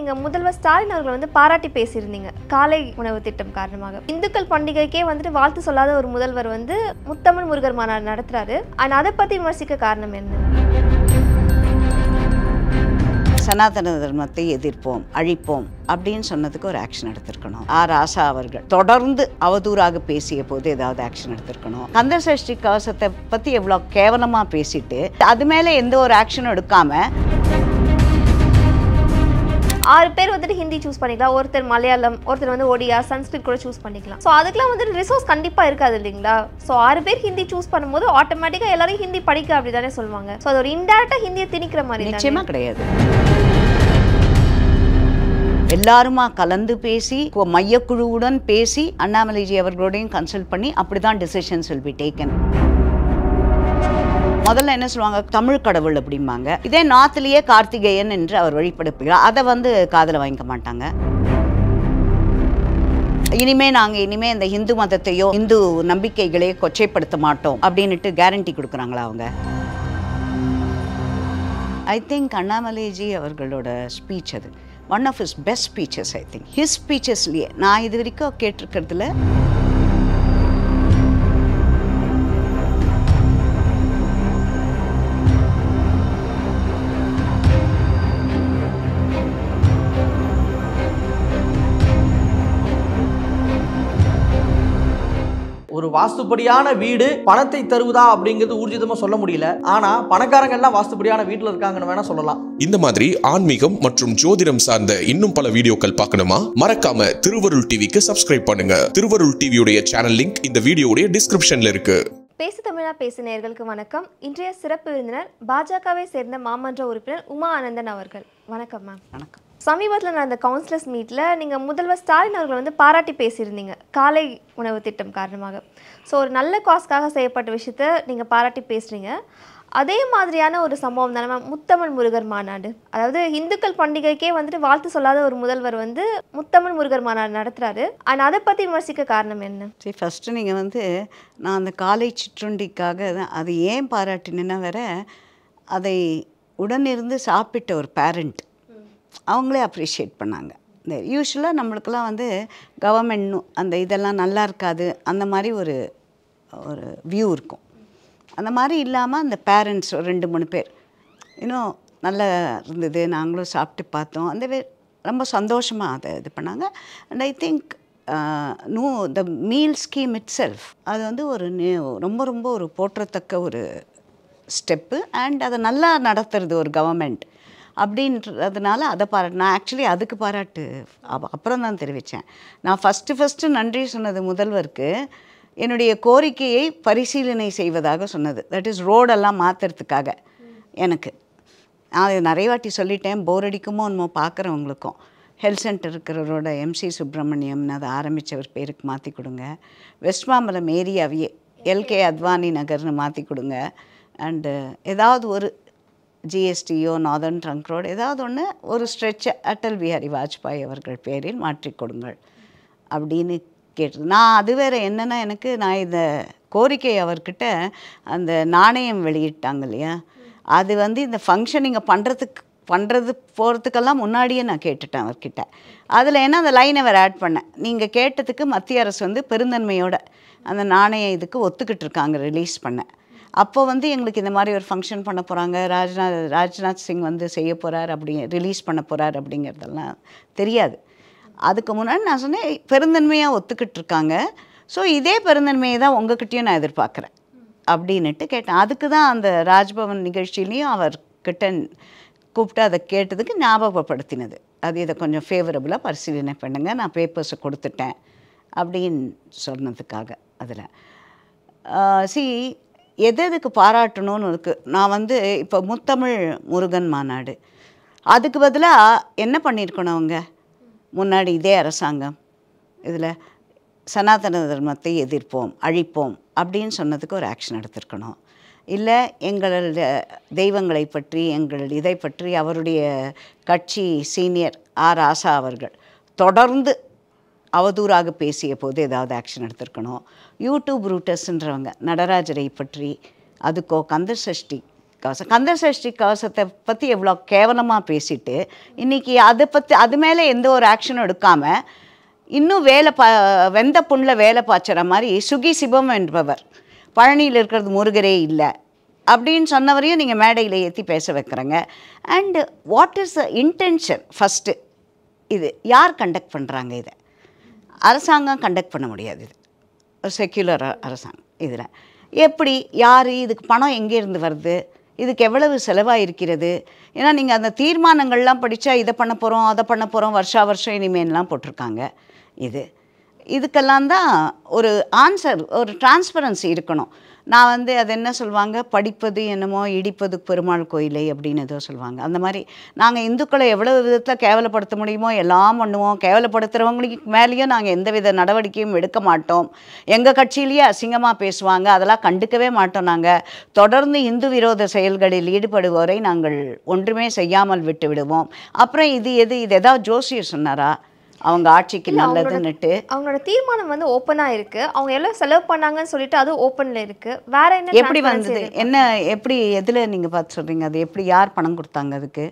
நீங்க முதல்வர் ஸ்டாலின் அவர்கள் வந்து பாராட்டி பேசியிருந்தீங்க. காலை உணவு திட்டம் காரணமாக. இந்துக்கள் பண்டிகைக்கே வந்துட்டு வாழ்த்து சொல்லாத ஒரு முதல்வர் வந்து முத்தமிழ் முருகர் மாநாடு நடத்துறாரு. ஆனால் அதை பத்தி விமர்சிக்க காரணம் என்ன? சனாதன தர்மத்தை எதிர்ப்போம் அழிப்போம் அப்படின்னு சொன்னதுக்கு ஒரு ஆக்ஷன் எடுத்திருக்கணும். ஆர் ஆசா அவர்கள். தொடர்ந்து அவதூறாக பேசிய போது ஏதாவது ஆக்ஷன் எடுத்திருக்கணும். கந்த சஷ்டி கவசத்தை பற்றி எவ்வளோ கேவலமாக பேசிட்டு அது மேலே எந்த ஒரு ஆக்ஷனும் எடுக்காம ஆறு பேர் வந்துட்டு ஹிந்தி சூஸ் பண்ணிக்கலாம். ஒருத்தர் மலையாளம் ஒருத்தர் வந்து ஒடியா சன்ஸ்கிரிட் கூட சூஸ் பண்ணிக்கலாம். ஸோ அதுக்கெல்லாம் வந்துட்டு ரிசோர்ஸ் கண்டிப்பாக இருக்காது இல்லைங்களா? ஸோ ஆறு பேர் ஹிந்தி சூஸ் பண்ணும்போது ஆட்டோமேட்டிக்காக எல்லாரும் ஹிந்தி படிக்க அப்படி தானே சொல்லுவாங்க. ஸோ அது ஒரு இன்டெரக்டாக ஹிந்தியை திணிக்கிற மாதிரி நிச்சயமாக கிடையாது. எல்லாருமா கலந்து பேசி மையக்குழுவுடன் பேசி அண்ணாமலைஜி அவர்களோடையும் கன்சல்ட் பண்ணி அப்படிதான் டிசிஷன்ஸ் வில் பி டேக்கன் முதல்ல என்ன சொல்லுவாங்க? தமிழ் கடவுள் அப்படிம்பாங்க. இதே நார்த்லேயே கார்த்திகேயன் என்று அவர் வழிபடுப்புகிறார் அதை வந்து காதில் வாங்கிக்க மாட்டாங்க. இனிமே நாங்க இனிமே இந்த இந்து மதத்தையோ இந்து நம்பிக்கைகளையோ கொச்சைப்படுத்த மாட்டோம் அப்படின்னுட்டு கேரண்டி கொடுக்குறாங்களா அவங்க? ஐ திங்க் அண்ணாமலைஜி அவர்களோட ஸ்பீச் அது. One of his best speeches I think his ஸ்பீச்சஸ்லேயே நான் இது வரைக்கும் கேட்டிருக்கிறதுல வாஸ்துப்படியான வீடு பணத்தை தருவதா அப்படிங்கிறது ஊர்ஜிதமா சொல்ல முடியல. ஆனா பணக்காரங்க எல்லாம் வாஸ்துப்படியான வீட்டுல இருக்காங்கன்னு வேணா சொல்லலாம். இந்த மாதிரி ஆன்மீகம் மற்றும் ஜோதிடம் சார்ந்த இன்னும் பல வீடியோக்கள் பார்க்கணுமா? மறக்காம திருவருள் டிவிக்கு சப்ஸ்கிரைப் பண்ணுங்க. திருவருள் டிவியுடைய சேனல் லிங்க் இந்த வீடியோடைய டிஸ்கிரிப்ஷன்ல இருக்கு. பேசு தமிழா பேசு நேயர்களுக்கு வணக்கம். இன்றைய சிறப்பு விருந்தினர் பாஜகவை சேர்ந்த மாமன்ற உறுப்பினர் உமா ஆனந்தன் அவர்கள். வணக்கம் மேம் வணக்கம். சமீபத்தில் நடந்த கவுன்சிலர்ஸ் மீட்டில் நீங்கள் முதல்வர் ஸ்டாலின் அவர்கள் வந்து பாராட்டி பேசியிருந்தீங்க. காலை உணவு திட்டம் காரணமாக. ஸோ ஒரு நல்ல காஸ்க்காக செய்யப்பட்ட விஷயத்த நீங்கள் பாராட்டி பேசுகிறீங்க அதே மாதிரியான ஒரு சம்பவம் தானே மேம் முத்தமிழ் முருகர் மாநாடு. அதாவது இந்துக்கள் பண்டிகைக்கே வந்துட்டு வாழ்த்து சொல்லாத ஒரு முதல்வர் வந்து முத்தமிழ் முருகர் மாநாடு நடத்துகிறாரு ஆனால் அதை பற்றி விமர்சிக்க காரணம் என்ன? சரி ஃபஸ்ட்டு நீங்கள் வந்து நான் அந்த காலை சிற்றுண்டிக்காக தான் அது ஏன் பாராட்டினேன்னா வேற அதை உடனிருந்து சாப்பிட்ட ஒரு பேரண்ட் அவங்களே அப்ரிஷியேட் பண்ணாங்க. இந்த யூஸ்வலாக நம்மளுக்கெல்லாம் வந்து கவர்மெண்ட் அந்த இதெல்லாம் நல்லா இருக்காது அந்த மாதிரி ஒரு ஒரு வியூ இருக்கும். அந்த மாதிரி இல்லாமல் அந்த பேரண்ட்ஸ் ஒரு ரெண்டு மூணு பேர். இன்னும் நல்லா இருந்தது நாங்களும் சாப்பிட்டு பார்த்தோம். அந்த ரொம்ப சந்தோஷமாக அதை இது பண்ணாங்க. And I think new the meal scheme itself அது வந்து ஒரு ரொம்ப ரொம்ப ஒரு போற்றத்தக்க ஒரு ஸ்டெப்பு அண்ட் அதை நல்லா நடத்துறது ஒரு கவர்மெண்ட் அப்படின்றதுனால அதை பாராட்டு. நான் ஆக்சுவலி அதுக்கு பாராட்டு அப்புறம் தான் தெரிவித்தேன் நான் ஃபஸ்ட்டு ஃபஸ்ட்டு நன்றி சொன்னது முதல்வருக்கு. என்னுடைய கோரிக்கையை பரிசீலனை செய்வதாக சொன்னது. தட் இஸ் ரோடெல்லாம் மாற்றுறதுக்காக எனக்கு. நான் நிறைய வாட்டி சொல்லிட்டேன். போர் அடிக்குமோ என்னமோ பார்க்குறவங்களுக்கும் ஹெல்த் சென்டர் இருக்கிறவரோட எம்சி சுப்பிரமணியம்னு அதை ஆரம்பித்தவர் பேருக்கு மாற்றி கொடுங்க. வெஸ்ட் மாம்பலம் ஏரியாவையே எல்கே அத்வானி நகர்னு மாற்றி கொடுங்க. அண்டு ஏதாவது ஒரு ஜிஎஸ்டியோ நார்தர்ன் ட்ரங்க் ரோடு ஏதாவது ஒன்று ஒரு ஸ்ட்ரெச்சை அட்டல் பிஹாரி வாஜ்பாய் அவர்கள் பேரில் மாற்றி கொடுங்கள். அப்படின்னு கேட்டது. நான் அது வேறு என்னென்னா எனக்கு நான் இந்த கோரிக்கை அவர்கிட்ட அந்த நாணயம் வெளியிட்டாங்க இல்லையா? அது வந்து இந்த ஃபங்க்ஷன் இங்கே பண்ணுறதுக்கு பண்ணுறது போகிறதுக்கெல்லாம் முன்னாடியே நான் கேட்டுட்டேன் அவர்கிட்ட. அதில் என்ன அந்த லைனை வேறு ஆட் பண்ணேன் நீங்கள் கேட்டதுக்கு மத்திய அரசு வந்து பெருந்தன்மையோட அந்த நாணய இதுக்கு ஒத்துக்கிட்டு இருக்காங்க ரிலீஸ் பண்ணேன் அப்போ வந்து எங்களுக்கு இந்த மாதிரி ஒரு ஃபங்க்ஷன் பண்ண போகிறாங்க ராஜ்நாத் ராஜ்நாத் சிங் வந்து செய்ய போகிறார் அப்படி ரிலீஸ் பண்ண போகிறார் அப்படிங்கிறதெல்லாம் தெரியாது. அதுக்கு முன்னாடி நான் சொன்னேன் பெருந்தன்மையாக ஒத்துக்கிட்டு இருக்காங்க. ஸோ இதே பெருந்தன்மையை தான் உங்ககிட்டயும் நான் எதிர்பார்க்குறேன் அப்படின்னுட்டு கேட்டேன். அதுக்கு தான் அந்த ராஜ்பவன் நிகழ்ச்சியிலையும் அவர்கிட்ட கூப்பிட்டு அதை கேட்டதுக்கு ஞாபகப்படுத்தினது. அது இதை கொஞ்சம் ஃபேவரபுளாக பரிசீலனை பண்ணுங்கள் நான் பேப்பர்ஸை கொடுத்துட்டேன் அப்படின்னு சொன்னதுக்காக அதில். சி எது எதுக்கு பாராட்டணும்னு இருக்குது நான் வந்து இப்போ முத்தமிழ் முருகன் மாநாடு. அதுக்கு பதிலாக என்ன பண்ணியிருக்கணும் அவங்க? முன்னாடி இதே அரசாங்கம். இதில் சனாதன தர்மத்தை எதிர்ப்போம் அழிப்போம் அப்படின்னு சொன்னதுக்கு ஒரு ஆக்ஷன் எடுத்திருக்கணும். இல்லை எங்களுடைய தெய்வங்களை பற்றி எங்கள் இதை பற்றி அவருடைய கட்சி சீனியர் ஆர் ஆசா அவர்கள் தொடர்ந்து அவதூறாக பேசிய போது ஏதாவது ஆக்ஷன் எடுத்திருக்கணும். யூடியூப் ரூட்டர்ஸ்ன்றவங்க நடராஜரை பற்றி அதுக்கோ கந்த சஷ்டி கவசம் கந்த சஷ்டி கவசத்தை பற்றி எவ்வளோ கேவலமாக பேசிட்டு இன்றைக்கி அதை பற்றி அது மேலே எந்த ஒரு ஆக்ஷனும் எடுக்காமல் இன்னும் வேலை பா வெந்த புண்ணில் வேலை பாய்ச்சுற மாதிரி சுகி சிவம் என்பவர். பழனியில் இருக்கிறது முருகரே இல்லை. அப்படின்னு சொன்னவரையும் நீங்கள் மேடையில் ஏற்றி பேச வைக்கிறங்க. And what is the intention first இது யார் கண்டக்ட் பண்ணுறாங்க இதை? அரசாங்கம் கண்டக்ட் பண்ண முடியாது. இது ஒரு செக்யூலர் அரசாங்கம் இதில். எப்படி யார் இதுக்கு பணம் எங்கேருந்து வருது? இதுக்கு எவ்வளவு செலவாக இருக்கிறது ஏன்னா நீங்கள் அந்த தீர்மானங்கள்லாம் படித்தா இதை பண்ண போகிறோம் அதை பண்ண போகிறோம் வருஷா வருஷம் இனிமேலாம் போட்டிருக்காங்க. இது. இதுக்கெல்லாம் தான் ஒரு ஆன்சர் ஒரு டிரான்ஸ்பரன்சி இருக்கணும். நான் வந்து அது என்ன சொல்லுவாங்க படிப்பது என்னமோ இடிப்பது பெருமாள் கோயிலை அப்படின்னு ஏதோ சொல்லுவாங்க அந்த மாதிரி நாங்கள் இந்துக்களை எவ்வளோ விதத்தில் கேவலப்படுத்த முடியுமோ எல்லாம் பண்ணுவோம். கேவலப்படுத்துகிறவங்களுக்கு மேலேயும் நாங்கள் எந்த வித நடவடிக்கையும் எடுக்க மாட்டோம். எங்கள் கட்சியிலேயே அசிங்கமாக பேசுவாங்க. அதெல்லாம் கண்டுக்கவே மாட்டோம் நாங்கள் தொடர்ந்து இந்து விரோத செயல்களில் ஈடுபடுவோரை நாங்கள் ஒன்றுமே செய்யாமல் விட்டு விடுவோம். அப்புறம் இது எது? இது எதாவது ஜோசியர் சொன்னாரா? அவங்க ஆட்சிக்கு நல்லதுன்னுட்டு. அவங்களோட தீர்மானம் வந்து ஓப்பனா இருக்கு. அவங்க எவ்வளவு செலவு பண்ணாங்கன்னு சொல்லிட்டு அது ஓப்பன்ல இருக்கு. வேற என்ன எப்படி வந்தது? என்ன எப்படி எதில் நீங்கள் பார்த்து சொல்கிறீங்க அது எப்படி யார் பணம் கொடுத்தாங்க அதுக்கு?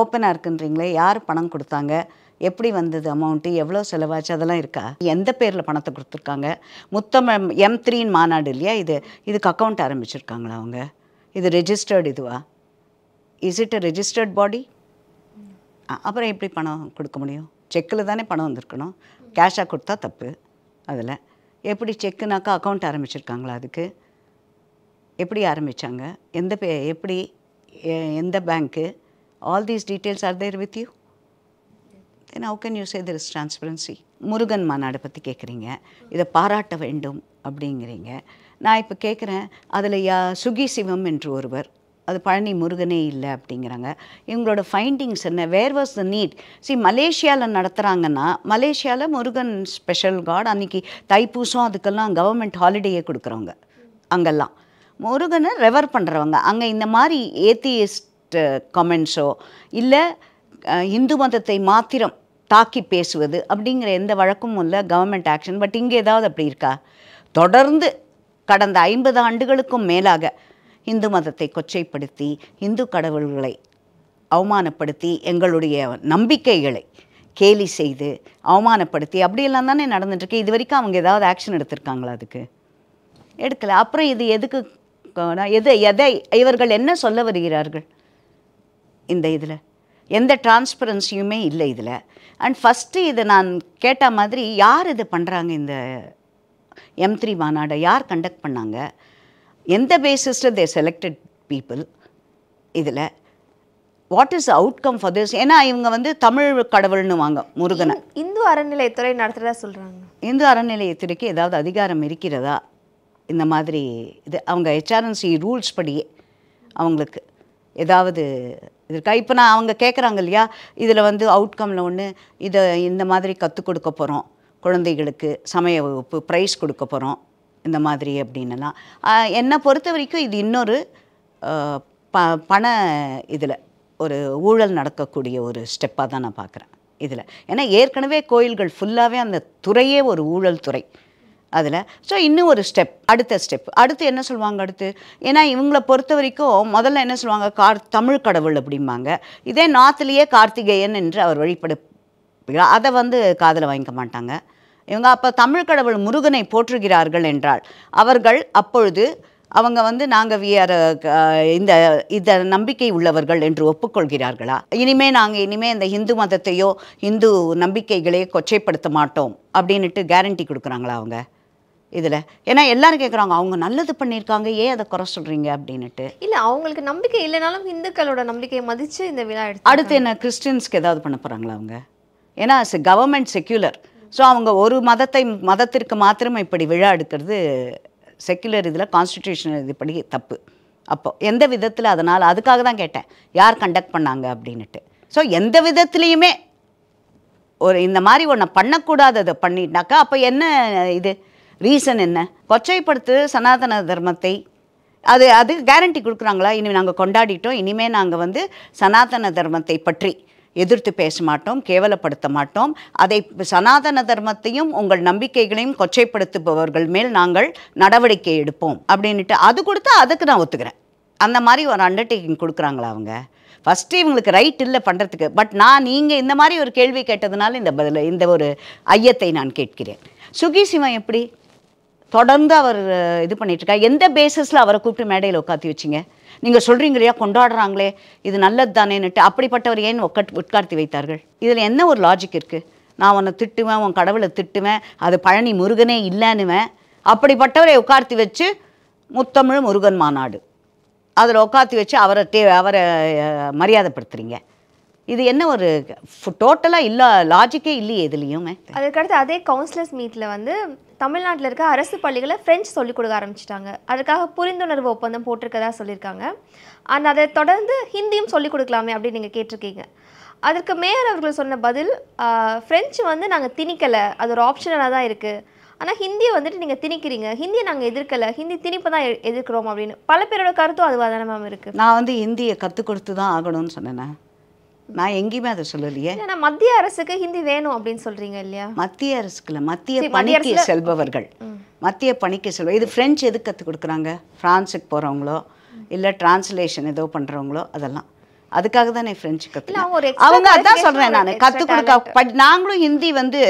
ஓப்பனாக இருக்குன்றீங்களே யார் பணம் கொடுத்தாங்க? எப்படி வந்தது அமௌண்ட்டு எவ்வளோ செலவாச்சு? அதெல்லாம் இருக்கா? எந்த பேரில் பணத்தை கொடுத்துருக்காங்க? முத்தம் எம் த்ரீன் மாநாடு இல்லையா இது? இதுக்கு அக்கௌண்ட் ஆரம்பிச்சிருக்காங்களா அவங்க? இது ரெஜிஸ்டர்டு இதுவா? Is it a registered body அப்புறம் எப்படி பணம் கொடுக்க முடியும்? செக்கில் தானே பணம் வந்திருக்கணும். கேஷாக கொடுத்தா தப்பு. அதில். எப்படி செக்குனாக்கா அக்கௌண்ட் ஆரம்பிச்சிருக்காங்களா அதுக்கு? எப்படி ஆரம்பித்தாங்க எந்த பே எப்படி எ- எந்த பேங்க்கு all these details are there with you then how can you say there is transparency Murugan மாநாடு பற்றி கேட்குறீங்க. இதை பாராட்ட வேண்டும் அப்படிங்கிறீங்க. நான் இப்போ கேட்குறேன். அதில் யா சுகி சிவம் என்று ஒருவர் அது பழனி முருகனே இல்லை அப்படிங்கிறாங்க. இவங்களோட ஃபைண்டிங்ஸ் என்ன? வேர் வாஸ் த நீட் சி மலேசியாவில் நடத்துகிறாங்கன்னா மலேசியாவில் முருகன் ஸ்பெஷல் காட் அன்னைக்கு தைப்பூசம் அதுக்கெல்லாம் கவர்மெண்ட் ஹாலிடேயே கொடுக்குறவங்க. அங்கெல்லாம். முருகனை ரெவர் பண்ணுறவங்க அங்கே இந்த மாதிரி ஏத்தியஸ்ட் கமெண்ட்ஸோ இல்லை இந்து மதத்தை மாத்திரம் தாக்கி பேசுவது அப்படிங்கிற எந்த வழக்கமும் இல்லை கவர்மெண்ட் ஆக்ஷன் பட் இங்கே ஏதாவது அப்படி இருக்கா? தொடர்ந்து கடந்த ஐம்பது ஆண்டுகளுக்கும் மேலாக இந்து மதத்தை கொச்சைப்படுத்தி இந்து கடவுள்களை அவமானப்படுத்தி எங்களுடைய நம்பிக்கைகளை கேலி செய்து அவமானப்படுத்தி அப்படியெல்லாம் தானே நடந்துட்டுருக்கு. இது வரைக்கும் அவங்க ஏதாவது ஆக்ஷன் எடுத்திருக்காங்களா அதுக்கு? எடுக்கல. அப்புறம் இது எதுக்கு எது எதை எதை இவர்கள் என்ன சொல்ல வருகிறார்கள்? இந்த இதில். எந்த டிரான்ஸ்பரன்சியுமே இல்லை இதில். அண்ட் ஃபஸ்ட்டு இதை நான் கேட்ட மாதிரி யார் இது பண்ணுறாங்க இந்த எம் த்ரீ மாநாடை? யார் கண்டக்ட் பண்ணாங்க? எந்த பேசிஸில் தே செலக்டட் பீப்புள் இதில் what is outcome for this ஏன்னா இவங்க வந்து தமிழ் கடவுள்னு வாங்க முருகனை. இந்து அறநிலையத்துறை நடத்துறதா சொல்றாங்க. இந்து அறநிலையத்திற்கு ஏதாவது அதிகாரம் இருக்கிறதா? இந்த மாதிரி இது அவங்க ஹெச்ஆர்என்சி ரூல்ஸ் படியே அவங்களுக்கு ஏதாவது இது இருக்கா? இப்போ நான் அவங்க கேட்குறாங்க இல்லையா? இதில் வந்து அவுட்கமில் ஒன்று இதை இந்த மாதிரி கற்றுக் கொடுக்க போகிறோம் குழந்தைகளுக்கு சமய வகுப்பு ப்ரைஸ் கொடுக்க போகிறோம் இந்த மாதிரி அப்படின்னுலாம் என்னை பொறுத்த வரைக்கும் இது இன்னொரு ப பண இதில் ஒரு ஊழல் நடக்கக்கூடிய ஒரு ஸ்டெப்பாக தான் நான் பார்க்குறேன் இதில். ஏன்னா ஏற்கனவே கோயில்கள் ஃபுல்லாகவே அந்த துறையே ஒரு ஊழல் துறை அதில். ஸோ இன்னும் ஒரு ஸ்டெப் அடுத்த ஸ்டெப் அடுத்து என்ன சொல்லுவாங்க அடுத்து? ஏன்னா இவங்களை பொறுத்த வரைக்கும் முதல்ல என்ன சொல்லுவாங்க? கார் தமிழ் கடவுள் அப்படிம்பாங்க. இதே நார்த்லேயே கார்த்திகேயன் என்று அவர் வழிபடு அதை வந்து காதில் வாங்கிக்க மாட்டாங்க. இவங்க அப்போ தமிழ் கடவுள் முருகனை போற்றுகிறார்கள் என்றால் அவர்கள் அப்பொழுது அவங்க வந்து நாங்கள் விஆர் இந்த இந்த நம்பிக்கை உள்ளவர்கள் என்று ஒப்புக்கொள்கிறார்களா? இனிமே நாங்கள் இனிமே இந்த இந்து மதத்தையோ இந்து நம்பிக்கைகளையோ கொச்சைப்படுத்த மாட்டோம் அப்படின்னுட்டு கேரண்டி கொடுக்குறாங்களா அவங்க? இதில். ஏன்னா எல்லாரும் கேட்குறாங்க அவங்க நல்லது பண்ணியிருக்காங்க ஏன் அதை குறை சொல்கிறீங்க அப்படின்னுட்டு. இல்ல அவங்களுக்கு நம்பிக்கை இல்லைனாலும் இந்துக்களோட நம்பிக்கையை மதிச்சு இந்த விழா எடுத்து அடுத்து என்ன கிறிஸ்டின்ஸ்க்கு ஏதாவது பண்ண போகிறாங்களா அவங்க? ஏன்னா கவர்மெண்ட் செக்யூலர் ஸோ அவங்க ஒரு மதத்தை மதத்திற்கு மாத்திரம் இப்படி விழா எடுக்கிறது செக்குலர் இதில் கான்ஸ்டிடியூஷனல் இதுபடி தப்பு. அப்போ எந்த விதத்தில் அதனால் அதுக்காக தான் கேட்டேன். யார் கண்டக்ட் பண்ணாங்க அப்படின்னுட்டு. ஸோ எந்த விதத்துலேயுமே ஒரு இந்த மாதிரி ஒன்றை பண்ணக்கூடாததை பண்ணிட்டாக்கா அப்போ என்ன இது? ரீசன் என்ன? கொச்சைப்படுத்து சனாதன தர்மத்தை அது அது கேரண்டி கொடுக்குறாங்களா? இனி நாங்கள் கொண்டாடிட்டோம் இனிமேல் நாங்கள் வந்து சனாதன தர்மத்தை பற்றி. எதிர்த்து பேச மாட்டோம் கேவலப்படுத்த மாட்டோம். அதை சனாதன தர்மத்தையும் உங்கள் நம்பிக்கைகளையும் கொச்சைப்படுத்துபவர்கள் மேல் நாங்கள் நடவடிக்கை எடுப்போம் அப்படின்ட்டு அது கொடுத்தா அதுக்கு நான் ஒத்துக்கிறேன். அந்த மாதிரி ஒரு அண்டர்டேக்கிங் கொடுக்குறாங்களா அவங்க? ஃபஸ்ட்டு இவங்களுக்கு ரைட் இல்லை பண்ணுறதுக்கு பட் நான் நீங்கள் இந்த மாதிரி ஒரு கேள்வி கேட்டதுனால இந்த பதில் இந்த ஒரு ஐயத்தை நான் கேட்கிறேன். சுகி சிவம் எப்படி? தொடர்ந்து அவர் இது பண்ணிகிட்ருக்கா இருக்கா? எந்த பேஸஸில் அவரை கூப்பிட்டு மேடையில் உட்காத்தி வச்சிங்க? நீங்கள் சொல்கிறீங்க இல்லையா கொண்டாடுறாங்களே இது நல்லது தானேன்னுட்டு அப்படிப்பட்டவர் ஏன் உட்காட் உட்கார்த்தி வைத்தார்கள்? இதில் என்ன ஒரு லாஜிக் இருக்குது நான் உன்னை திட்டுவேன் உன் கடவுளை திட்டுவேன் அது பழனி முருகனே இல்லைன்னுவேன். அப்படிப்பட்டவரை உட்கார்த்தி வச்சு முத்தமிழ் முருகன் மாநாடு. அதில் உட்காத்தி வச்சு அவரை தே அவரை மரியாதைப்படுத்துகிறீங்க மரியாதைப்படுத்துறீங்க. இது என்ன ஒரு டோட்டலாக இல்லை லாஜிக்கே இல்லையே இதுலேயுமே. அதுக்கடுத்து அதே கவுன்சிலர்ஸ் மீட்டில் வந்து தமிழ்நாட்டில் இருக்க அரசு பள்ளிகளை ஃப்ரெஞ்ச் சொல்லிக் கொடுக்க ஆரம்பிச்சிட்டாங்க. அதுக்காக புரிந்துணர்வு ஒப்பந்தம் போட்டிருக்கதா சொல்லியிருக்காங்க. அண்ட் அதை தொடர்ந்து ஹிந்தியும் சொல்லிக் கொடுக்கலாமே அப்படின்னு நீங்கள் கேட்டிருக்கீங்க. அதற்கு மேயர் அவர்கள் சொன்ன பதில் ஃப்ரெஞ்சு வந்து நாங்கள் திணிக்கலை. அது ஒரு ஆப்ஷனலாக தான் இருக்குது ஆனால் ஹிந்தியை வந்துட்டு நீங்கள் திணிக்கிறீங்க. ஹிந்தியை நாங்கள் எதிர்க்கலை. ஹிந்தி திணிப்பு தான் எதிர்க்கிறோம் அப்படின்னு. பல பேரோட கருத்தும் அதுவாக தானே மேம் இருக்குது நான் வந்து ஹிந்தியை கற்றுக் கொடுத்து தான் ஆகணும்னு சொன்னேனே. நான் எங்கேயுமே அதை சொல்லலையே. மத்திய அரசுக்கு ஹிந்தி வேணும் அப்படின்னு சொல்கிறீங்க இல்லையா? மத்திய அரசுக்குள்ள மத்திய பணிக்கு செல்பவர்கள். மத்திய பணிக்கு செல்வ இது ஃப்ரெஞ்சு எதுக்கு கற்றுக் கொடுக்குறாங்க? ஃப்ரான்ஸுக்கு போகிறவங்களோ இல்லை டிரான்ஸ்லேஷன் ஏதோ பண்ணுறவங்களோ அதெல்லாம். அதுக்காக தானே ஃப்ரெஞ்சு இல்ல, கற்றுக்கலாம் அவங்க அதான் சொல்கிறேன் நான். கற்றுக் கொடுக்க நாங்களும் ஹிந்தி வந்து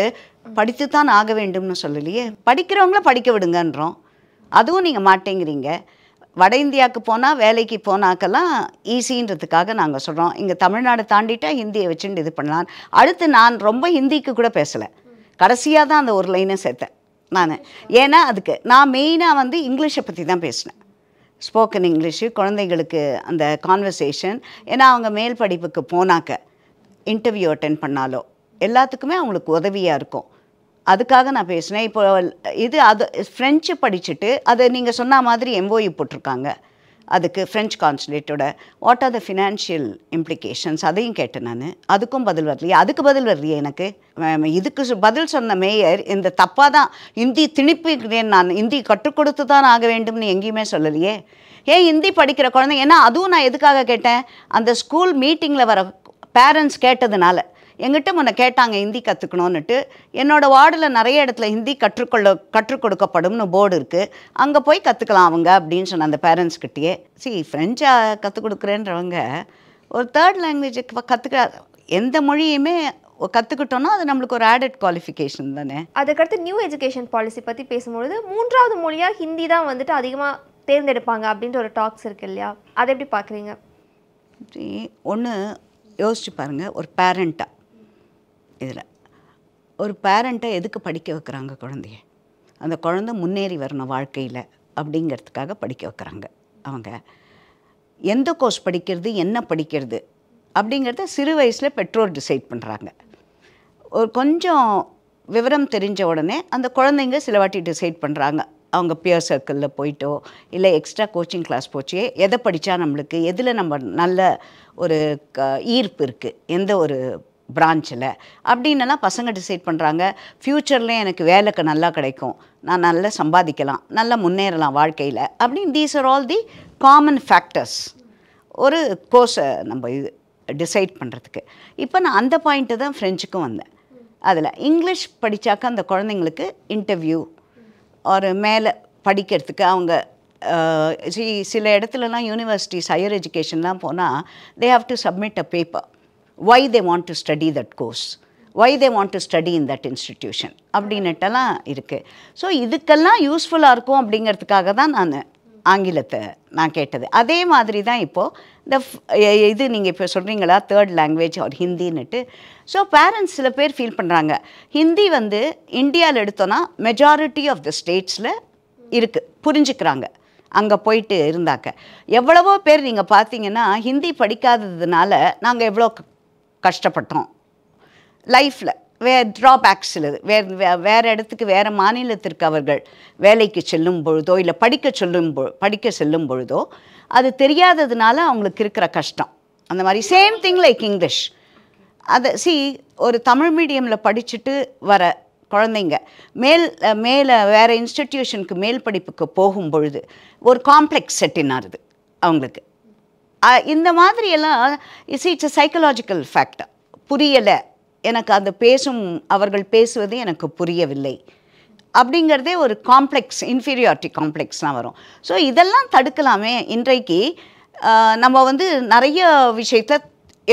படித்துத்தான் ஆக வேண்டும்னு சொல்லலையே. படிக்கிறவங்கள படிக்க விடுங்கன்றோம். அதுவும் நீங்கள் மாட்டேங்கிறீங்க. வட இந்தியாவுக்கு போனால் வேலைக்கு போனாக்கெல்லாம் ஈஸின்றதுக்காக நாங்கள் சொல்கிறோம் இங்கே தமிழ்நாடு தாண்டிட்டா ஹிந்தியை வச்சுட்டு இது பண்ணலாம். அடுத்து நான் ரொம்ப ஹிந்திக்கு கூட பேசலை. கடைசியாக தான் அந்த ஒரு லைனை சேர்த்தேன் நான். ஏன்னா அதுக்கு நான் மெயினாக வந்து இங்கிலீஷை பற்றி தான் பேசினேன். ஸ்போக்கன் இங்கிலீஷு குழந்தைங்களுக்கு அந்த கான்வர்சேஷன் ஏன்னா அவங்க மேல் படிப்புக்கு போனாக்க இன்டர்வியூ அட்டென்ட் பண்ணாலோ எல்லாத்துக்குமே அவங்களுக்கு உதவியாக இருக்கும். அதுக்காக நான் பேசினேன். இப்போ இது அது ஃப்ரெஞ்சு படிச்சுட்டு அதை நீங்கள் சொன்ன மாதிரி எம்ஓயு போட்டிருக்காங்க. அதுக்கு French கான்சுலேட்டோட what are the financial implications அதையும் கேட்டேன் நான். அதுக்கும் பதில் வரலையே. அதுக்கு பதில் வரலையே எனக்கு. இதுக்கு சு- பதில் சொன்ன மேயர் இந்த தப்பாக தான் இந்தி திணிப்புகிறேன் நான் இந்தி கற்றுக் கொடுத்து தான் ஆக வேண்டும்னு எங்கேயுமே சொல்லலையே. ஏன் இந்தி படிக்கிற குழந்தை? ஏன்னா அதுவும் நான் எதுக்காக கேட்டேன்? அந்த ஸ்கூல் மீட்டிங்கில் வர பேரண்ட்ஸ் கேட்டதுனால. எங்கிட்ட முன்ன கேட்டாங்க ஹிந்தி கற்றுக்கணுன்னுட்டு என்னோடய வார்டில் நிறைய இடத்துல ஹிந்தி கற்றுக்கொள்ள கற்றுக் கொடுக்கப்படும்னு போர்டு இருக்குது அங்கே போய் கற்றுக்கலாம் அவங்க அப்படின்னு சொன்ன அந்த பேரண்ட்ஸ்கிட்டயே சி ஃப்ரெஞ்சா கற்றுக் கொடுக்குறேன்றவங்க ஒரு தேர்ட் லாங்குவேஜுக்கு கற்றுக்க எந்த மொழியுமே கற்றுக்கிட்டோன்னா அது நம்மளுக்கு ஒரு ஆடட் குவாலிஃபிகேஷன் தானே. அதுக்கடுத்து நியூ எஜுகேஷன் பாலிசி பற்றி பேசும்பொழுது மூன்றாவது மொழியாக ஹிந்தி தான் வந்துட்டு அதிகமாக தேர்ந்தெடுப்பாங்க அப்படின்ற ஒரு டாக்ஸ் இருக்கு இல்லையா? அதை எப்படி பார்க்குறீங்க? ஒன்று யோசிச்சு பாருங்கள் ஒரு பேரண்ட்டாக இதில். ஒரு பேரண்ட்டை எதுக்கு படிக்க வைக்கிறாங்க குழந்தைய? அந்த குழந்தை முன்னேறி வரணும் வாழ்க்கையில் அப்படிங்கிறதுக்காக படிக்க வைக்கிறாங்க அவங்க. எந்த கோர்ஸ் படிக்கிறது என்ன படிக்கிறது அப்படிங்கிறத சிறு வயசில் பெற்றோர் டிசைட் பண்ணுறாங்க ஒரு கொஞ்சம் விவரம் தெரிஞ்ச உடனே அந்த குழந்தைங்க சில வாட்டி டிசைட் பண்ணுறாங்க அவங்க பியர் சர்க்கிளில் போயிட்டோ இல்லை எக்ஸ்ட்ரா கோச்சிங் கிளாஸ் போச்சே எதை படித்தா நம்மளுக்கு எதில் நம்ம நல்ல ஒரு க ஈர்ப்பு இருக்குது எந்த ஒரு பிரான்ச்சில் அப்படின்னலாம் பசங்க டிசைட் பண்ணுறாங்க ஃப்யூச்சரில் எனக்கு வேலைக்கு நல்லா கிடைக்கும். நான் நல்லா சம்பாதிக்கலாம். நல்லா முன்னேறலாம் வாழ்க்கையில். அப்படின்னு these are all the common factors ஒரு கோர்ஸை நம்ம இது டிசைட் பண்ணுறதுக்கு இப்போ நான் அந்த பாயிண்ட்டு தான் ஃப்ரெஞ்சுக்கும் வந்தேன். அதில் இங்கிலீஷ் படித்தாக்க அந்த குழந்தைங்களுக்கு இன்டர்வியூ ஒரு மேலே படிக்கிறதுக்கு அவங்க சி- சில இடத்துலலாம் யூனிவர்சிட்டிஸ் ஹையர் எஜுகேஷன்லாம் போனால் they have to submit a paper why they want to study that course why they want to study in that institution அப்படின்னுட்டெல்லாம் இருக்குது ஸோ இதுக்கெல்லாம் யூஸ்ஃபுல்லாக இருக்கும் அப்படிங்கிறதுக்காக தான் நான் ஆங்கிலத்தை நான் கேட்டது. அதே மாதிரி தான் இப்போது இந்த இது நீங்கள் இப்போ சொல்கிறீங்களா தேர்ட் லாங்குவேஜ் ஆர் ஹிந்தின்னுட்டு ஸோ பேரண்ட்ஸ் சில பேர் ஃபீல் பண்ணுறாங்க ஹிந்தி வந்து இந்தியாவில் எடுத்தோன்னா மெஜாரிட்டி ஆஃப் த ஸ்டேட்ஸில் இருக்குது புரிஞ்சுக்கிறாங்க. அங்கே போயிட்டு இருந்தாக்க. எவ்வளவோ பேர் நீங்கள் பார்த்தீங்கன்னா ஹிந்தி படிக்காததுனால நாங்கள் எவ்வளோ கஷ்டப்பட்டோம். லைஃப்பில் வே ட்ராபேக்ஸில் வேறு வே வேறு இடத்துக்கு வேறு மாநிலத்திற்கு அவர்கள் வேலைக்கு செல்லும் பொழுதோ இல்லை படிக்க சொல்லும் பொ படிக்க செல்லும் பொழுதோ அது தெரியாததுனால அவங்களுக்கு இருக்கிற கஷ்டம். அந்த மாதிரி சேம் திங் லைக் இங்கிலீஷ் அதை சி ஒரு தமிழ் மீடியமில் படிச்சுட்டு வர குழந்தைங்க மேல் மேலே வேறு இன்ஸ்டிடியூஷனுக்கு மேல் படிப்புக்கு போகும் பொழுது ஒரு காம்ப்ளெக்ஸ் செட்டின் ஆகுது அவங்களுக்கு. இந்த மாதிரியெல்லாம் is it's a psychological factor புரியலை. எனக்கு அந்த பேசும் அவர்கள் பேசுவது எனக்கு புரியவில்லை. அப்படிங்கிறதே ஒரு காம்ப்ளெக்ஸ் இன்ஃபீரியாரிட்டி காம்ப்ளெக்ஸ்லாம் வரும். ஸோ இதெல்லாம் தடுக்கலாமே. இன்றைக்கு நம்ம வந்து நிறைய விஷயத்த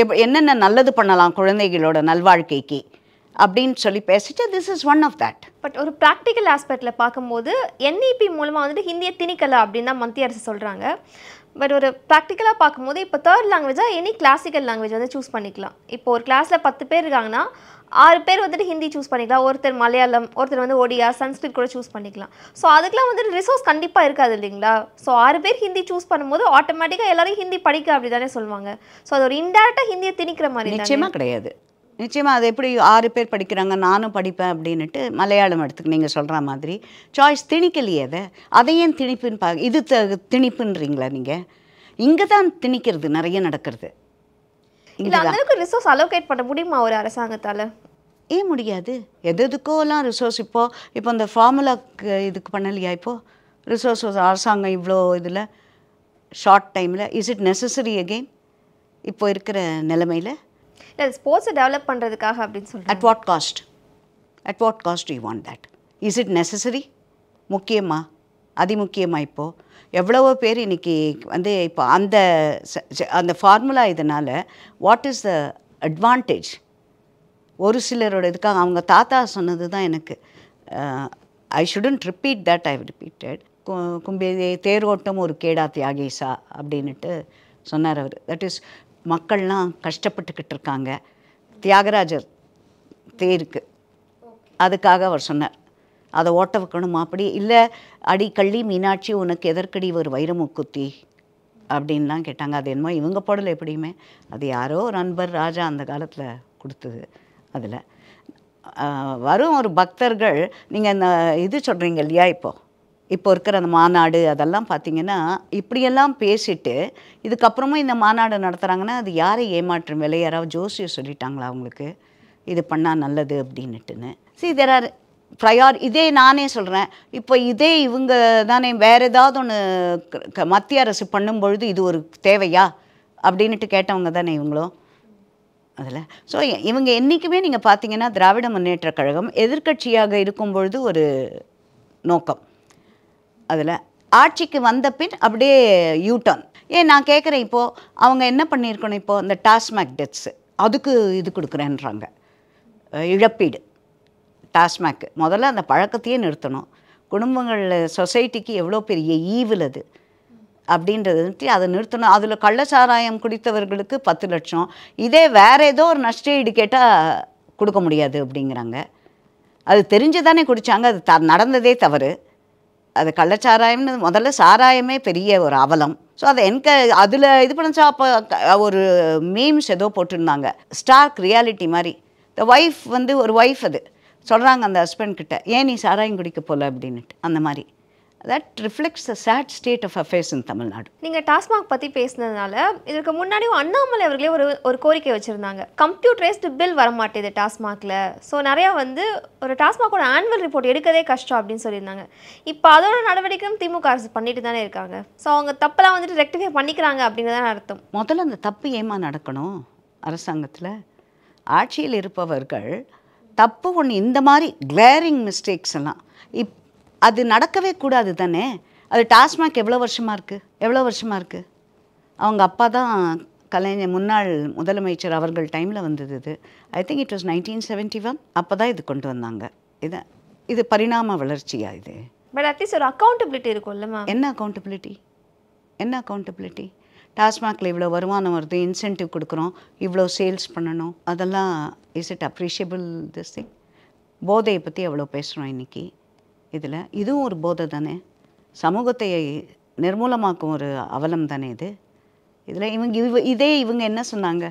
எப் என்னென்ன நல்லது பண்ணலாம் குழந்தைகளோட நல்வாழ்க்கைக்கு அப்படின்னு சொல்லி பேசிட்டு this is one of that but ஒரு ப்ராக்டிக்கல் ஆஸ்பெக்டில் பார்க்கும்போது என்இபி மூலமாக வந்துட்டு ஹிந்தியை திணிக்கலை அப்படின்னு தான் மத்திய அரசு சொல்கிறாங்க பட் ஒரு ப்ராக்டிக்கலாக பார்க்கும்போது இப்போ தேர்ட் லாங்குவேஜாக எனி கிளாசிக்கல் லாங்குவேஜ் வந்து சூஸ் பண்ணிக்கலாம். இப்போ ஒரு கிளாஸில் பத்து பேர் இருக்காங்கன்னா ஆறு பேர் வந்துட்டு ஹிந்தி சூஸ் பண்ணிக்கலாம். ஒருத்தர் மலையாளம் ஒருத்தர் வந்து ஒடியா சன்ஸ்கிரிட் கூட சூஸ் பண்ணிக்கலாம். ஸோ அதுக்கெலாம் வந்துட்டு ரிசோர்ஸ் கண்டிப்பாக இருக்காது இல்லைங்களா? ஸோ ஆறு பேர் ஹிந்தி சூஸ் பண்ணும்போது ஆட்டோமேட்டிக்காக எல்லாரும் ஹிந்தி படிக்க அப்படி தானே சொல்லுவாங்க. ஸோ அது ஒரு இன்டேரக்டாக ஹிந்தியை திணிக்கிற மாதிரி நிச்சயமாக கிடையாது. நிச்சயமாக அது எப்படி ஆறு பேர் படிக்கிறாங்க நானும் படிப்பேன் அப்படின்னுட்டு மலையாளம் எடுத்துக்கு நீங்கள் சொல்கிற மாதிரி. சாய்ஸ் திணிக்கலையே அதை. அதை ஏன் திணிப்புன்னு பா இது த திணிப்புன்றீங்களா நீங்கள் இங்கே தான் திணிக்கிறது நிறைய நடக்கிறது. இல்லை அளவுக்கு ரிசோர்ஸ் அலோகேட் பண்ண முடியுமா ஒரு அரசாங்கத்தால்? ஏன் முடியாது? எது எதுக்கோலாம் ரிசோர்ஸ் இப்போ இப்போ இந்த ஃபார்முலாக்கு இதுக்கு பண்ணலையா இப்போது ரிசோர்ஸ் அரசாங்கம் இவ்வளோ இதில் ஷார்ட் டைமில் இஸ் இட் நெசசரி அகெயின் இப்போ இருக்கிற நிலைமையில்? இல்லை ஸ்போர்ட்ஸை டெவலப் பண்ணுறதுக்காக அப்படின்னு சொல்லி at what cost at what cost you want that is it necessary முக்கியமா? அதிமுக்கியமாக இப்போது எவ்வளவோ பேர் இன்னைக்கு வந்து இப்போ அந்த அந்த ஃபார்முலா இதனால் வாட் இஸ் த அட்வான்டேஜ் ஒரு சிலரோட இதுக்காக அவங்க தாத்தா சொன்னது தான் எனக்கு I shouldn't repeat that I repeated கும்பே தேரோட்டம் ஒரு கேடா தியாகேசா அப்படின்னுட்டு சொன்னார் அவர். தட் இஸ் மக்கள்லாம் கஷ்டப்பட்டுக்கிட்டு இருக்காங்க தியாகராஜர் தேருக்கு. அதுக்காக அவர் சொன்னார். அதை ஓட்ட வைக்கணுமா அப்படி இல்லை அடி கள்ளி மீனாட்சி உனக்கு எதற்கடி ஒரு வைரமுக்குத்தி? அப்படின்லாம் கேட்டாங்க. அது என்னமோ இவங்க போடல எப்படியுமே. அது யாரோ ஒரு நண்பர் ராஜா அந்த காலத்தில் கொடுத்தது அதில். வரும் ஒரு பக்தர்கள். நீங்கள் இந்த இது சொல்கிறீங்க இல்லையா இப்போ? இப்போ இருக்கிற அந்த மாநாடு அதெல்லாம் பார்த்தீங்கன்னா இப்படியெல்லாம் பேசிட்டு இதுக்கப்புறமும் இந்த மாநாடு நடத்துகிறாங்கன்னா அது யாரை ஏமாற்றும் வேலை? யாராவது ஜோசியை சொல்லிட்டாங்களா அவங்களுக்கு? இது பண்ணால் நல்லது அப்படின்னுட்டுன்னு. சரி தெர் ஆர் ப்ரையார் இதே நானே சொல்கிறேன் இப்போ இதே இவங்க தானே வேறு ஏதாவது ஒன்று மத்திய அரசு பண்ணும்பொழுது இது ஒரு தேவையா? அப்படின்னுட்டு கேட்டவங்க தானே இவங்களும் அதில். ஸோ இவங்க என்றைக்குமே நீங்கள் பார்த்தீங்கன்னா திராவிட முன்னேற்றக் கழகம் எதிர்க்கட்சியாக இருக்கும் பொழுது ஒரு நோக்கம். அதில் ஆட்சிக்கு வந்த பின் அப்படியே யூட்டர்ன் ஏன் நான் கேட்குறேன் இப்போது அவங்க என்ன பண்ணியிருக்கணும் இப்போது இந்த டாஸ்மாக் டெத்ஸு அதுக்கு இது கொடுக்குறேன்றாங்க. இழப்பீடு. டாஸ்மாக் முதல்ல அந்த பழக்கத்தையே நிறுத்தணும். குடும்பங்களில் சொசைட்டிக்கு எவ்வளோ பெரிய ஈவில் அது? அப்படின்றது வந்துட்டு அதை நிறுத்தணும். அதில் கள்ளச்சாராயம் குடித்தவர்களுக்கு பத்து லட்சம். இதே வேற ஏதோ ஒரு நஷ்ட ஈடு கேட்டால் கொடுக்க முடியாது அப்படிங்கிறாங்க. அது தெரிஞ்சு தானே குடித்தாங்க அது த நடந்ததே தவறு. அது கள்ளச்சாராயம்னு முதல்ல சாராயமே பெரிய ஒரு அவலம். ஸோ அதை என்க அதில் இது பண்ணிச்சா அப்போ ஒரு மீம்ஸ் ஏதோ போட்டிருந்தாங்க. ஸ்டார்க் ரியாலிட்டி மாதிரி. த ஒய்ஃப் வந்து ஒரு ஒய்ஃப் அது. சொல்கிறாங்க அந்த ஹஸ்பண்ட் கிட்ட ஏன் நீ சாராயம் குடிக்க போல? அப்படின்னுட்டு. அந்த மாதிரி. That reflects the sad state of affairs in Tamil Nadu நீங்கள் டாஸ்மாக் பற்றி பேசுனதுனால இதற்கு முன்னாடியும் அண்ணாமலை அவர்களே ஒரு ஒரு கோரிக்கை வச்சுருந்தாங்க. கம்ப்யூட்டரைஸ்டு பில் வர மாட்டேது டாஸ்மாகில் ஸோ நிறையா வந்து ஒரு டாஸ்மாகோட ஆனுவல் ரிப்போர்ட் எடுக்கதே கஷ்டம் அப்படின்னு சொல்லியிருந்தாங்க. இப்போ அதோட நடவடிக்கையும் திமுக அரசு பண்ணிட்டு தானே இருக்காங்க. ஸோ அவங்க தப்பெல்லாம் வந்துட்டு ரெக்டிஃபை பண்ணிக்கிறாங்க அப்படிங்கிறதான் அர்த்தம். முதல்ல அந்த தப்பு ஏமா நடக்கணும் அரசாங்கத்தில்? ஆட்சியில் இருப்பவர்கள் தப்பு ஒன்று இந்த மாதிரி கிளேரிங் மிஸ்டேக்ஸ் எல்லாம். இப் அது நடக்கவே கூடாது தானே? அது டாஸ்மாக் எவ்வளோ வருஷமாக இருக்குது எவ்வளோ வருஷமாக இருக்குது அவங்க அப்பா தான் கலைஞர் முன்னாள் முதலமைச்சர் அவர்கள் டைமில் வந்தது இது. I think it was nineteen seventy one அப்போ தான் இது கொண்டு வந்தாங்க. இது இது பரிணாம வளர்ச்சியா இது? பட் அட்லீஸ்ட் ஒரு அக்கௌண்டபிலிட்டி இருக்கும்ல மேம் என்ன அக்கௌண்டபிலிட்டி என்ன அக்கௌண்டபிலிட்டி டாஸ்மாகில் இவ்வளோ வருமானம் வருது இன்சென்டிவ் கொடுக்குறோம் இவ்வளோ சேல்ஸ் பண்ணணும் அதெல்லாம் is it appreciable this thing போதையை பற்றி எவ்வளோ பேசுகிறோம் இன்றைக்கி இதில். இதுவும் ஒரு போதை தானே? சமூகத்தை நிர்மூலமாக்கும் ஒரு அவலம் தானே இது? இதில் இவங்க இவ இதே இவங்க என்ன சொன்னாங்க?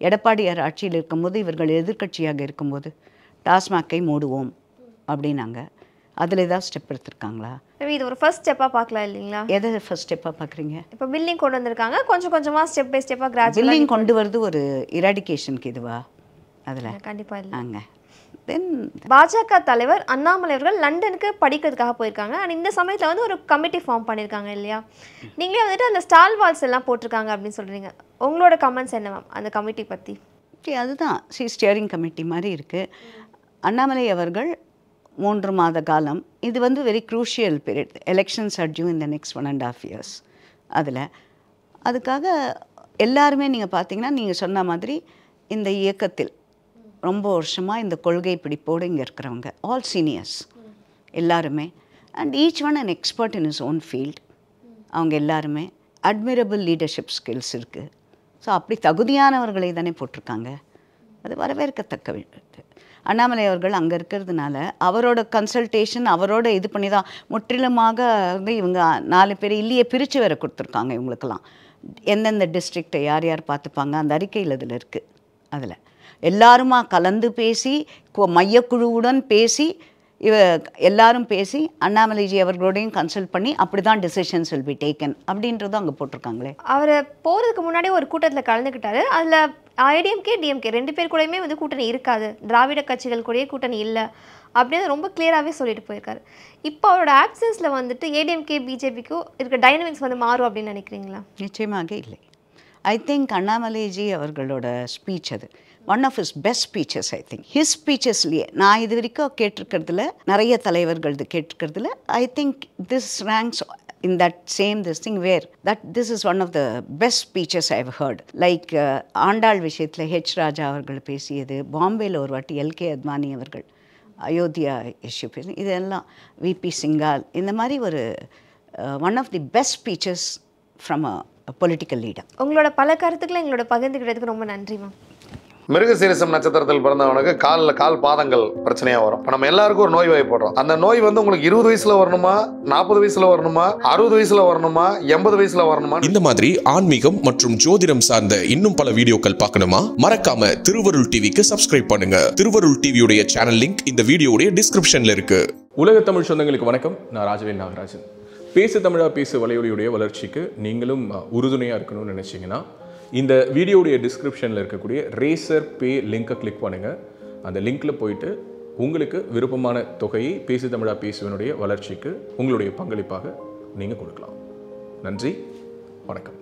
எடப்பாடியார் ஆட்சியில் இருக்கும்போது இவர்கள் எதிர்க்கட்சியாக இருக்கும்போது டாஸ்மாக்கை மூடுவோம் அப்படின்னாங்க. அதில் ஏதாவது ஸ்டெப் எடுத்திருக்காங்களா? இது ஒரு ஃபர்ஸ்ட் ஸ்டெப்பாக பார்க்கலாம் இல்லைங்களா? எதை ஃபர்ஸ்ட் ஸ்டெப்பாக பார்க்குறீங்க? இப்போ பில்லிங் கொண்டு வந்திருக்காங்க. கொஞ்சம் கொஞ்சமாக ஸ்டெப் பை ஸ்டெப்பாக கிராஜுவலாக பில்லிங் கொண்டு வருது ஒரு இராடிகேஷனுக்கு இதுவா? அதில்? கண்டிப்பாக இல்லை. ஆங்க தென் பாஜக தலைவர் அண்ணாமலை அவர்கள் லண்டனுக்கு படிக்கிறதுக்காக போயிருக்காங்க. அண்ட் இந்த சமயத்தில் வந்து ஒரு கமிட்டி ஃபார்ம் பண்ணியிருக்காங்க இல்லையா? நீங்களே வந்துட்டு அந்த ஸ்டால் வால்ஸ் எல்லாம் போட்டிருக்காங்க அப்படின்னு சொல்கிறீங்க உங்களோட கமெண்ட்ஸ் என்ன மேம் அந்த கமிட்டி பற்றி சரி, அதுதான். சி ஸ்டியரிங் கமிட்டி மாதிரி இருக்குது அண்ணாமலை அவர்கள் மூன்று மாத காலம் இது வந்து very crucial period elections are due இந்த next one and half years அதில். அதுக்காக எல்லாருமே நீங்கள் பார்த்தீங்கன்னா நீங்கள் சொன்ன மாதிரி இந்த இயக்கத்தில் ரொம்ப வருஷமாக இந்த கொள்கை பிடிப்போடு இங்கே இருக்கிறவங்க. ஆல் சீனியர்ஸ் எல்லாருமே. And each one an expert in his own field அவங்க எல்லாருமே. அட்மிரபிள் லீடர்ஷிப் ஸ்கில்ஸ் இருக்குது ஸோ அப்படி தகுதியானவர்களை தானே போட்டிருக்காங்க. அது வரவேற்கத்தக்க அண்ணாமலை அவர்கள் அங்கே இருக்கிறதுனால அவரோட கன்சல்டேஷன் அவரோட இது பண்ணி தான் முற்றிலுமாக வந்து இவங்க நாலு பேர் இல்லையே பிரித்து வேற கொடுத்துருக்காங்க இவங்களுக்கெல்லாம். எந்தெந்த டிஸ்ட்ரிக்டை யார் யார் பார்த்துப்பாங்க? அந்த அறிக்கையில் அதில் இருக்குது அதில். எல்லாருமா கலந்து பேசி மையக்குழுவுடன் பேசி இவ எல்லாரும் பேசி அண்ணாமலைஜி அவர்களோடையும் கன்சல்ட் பண்ணி அப்படி தான் டிசிஷன்ஸ் வில் பி டேக்கன் அப்படின்றதும் அங்கே போட்டிருக்காங்களே. அவர் போகிறதுக்கு முன்னாடி ஒரு கூட்டத்தில் கலந்துக்கிட்டாரு. அதில் ஐடிஎம்கே டிஎம்கே ரெண்டு பேர் கூடயுமே வந்து கூட்டணி இருக்காது. திராவிட கட்சிகள் கூடயே கூட்டணி இல்லை அப்படின்னு ரொம்ப கிளியராகவே சொல்லிட்டு போயிருக்காரு. இப்போ அவரோட ஆக்சன்ஸில் வந்துட்டு ஏடிஎம்கே பிஜேபிக்கும் இருக்க டைனமிக்ஸ் வந்து மாறும் அப்படின்னு நினைக்கிறீங்களா? நிச்சயமாக இல்லை. ஐ திங்க் அண்ணாமலைஜி அவர்களோட ஸ்பீச் அது. One of his best speeches I think his ஸ்பீச்சஸ்லேயே நான் இது வரைக்கும் கேட்டிருக்கிறதுல நிறைய தலைவர்களது கேட்டிருக்கிறதுல I think this ranks in that same this thing where that this is one of the best speeches I've heard. Like uh, Andal விஷயத்தில் H ராஜா அவர்கள் பேசியது பாம்பேயில் ஒரு வாட்டி எல்கே அத்வானி அவர்கள் அயோத்தியா இஷ்யூ பேசி இதெல்லாம் விபி சிங்கால் இந்த மாதிரி ஒரு one of the best speeches from a political leader உங்களோட பல கருத்துக்களை எங்களோட பகிர்ந்துக்கிட்டதுக்கு ரொம்ப நன்றி மேம் மிருகசீரிசம் நட்சத்திரத்தில் பிறந்தவனுக்கு காலில் கால் பாதங்கள் பிரச்சனையாக வரும். இப்போ நம்ம எல்லாருக்கும் ஒரு நோய் வாய்ப்படுறோம் அந்த நோய் வந்து உங்களுக்கு இருபது வயசுல வரணுமா? நாற்பது வயசுல வரணுமா? அறுபது வயசுல வரணுமா? எண்பது வயசுல வரணுமா? இந்த மாதிரி ஆன்மீகம் மற்றும் ஜோதிடம் சார்ந்த இன்னும் பல வீடியோக்கள் பார்க்கணுமா? மறக்காம திருவருள் டிவிக்கு சப்ஸ்கிரைப் பண்ணுங்க. திருவருள் டிவியுடைய சேனல் லிங்க் இந்த வீடியோடைய டிஸ்கிரிப்ஷன்ல இருக்கு. உலக தமிழ் சொந்தங்களுக்கு வணக்கம். நான் ராஜவேல் நாகராஜன். பேசு தமிழா பேசு வலையொலியுடைய வளர்ச்சிக்கு நீங்களும் உறுதுணையாக இருக்கணும்னு நினச்சிங்கன்னா இந்த வீடியோடைய டிஸ்கிரிப்ஷனில் இருக்கக்கூடிய ரேசர் பே லிங்க்கை கிளிக் பண்ணுங்கள் அந்த லிங்க்கில் போயிட்டு உங்களுக்கு விருப்பமான தொகையை பேசு தமிழா பேசுவனுடைய வளர்ச்சிக்கு உங்களுடைய பங்களிப்பாக நீங்கள் கொடுக்கலாம். நன்றி வணக்கம்.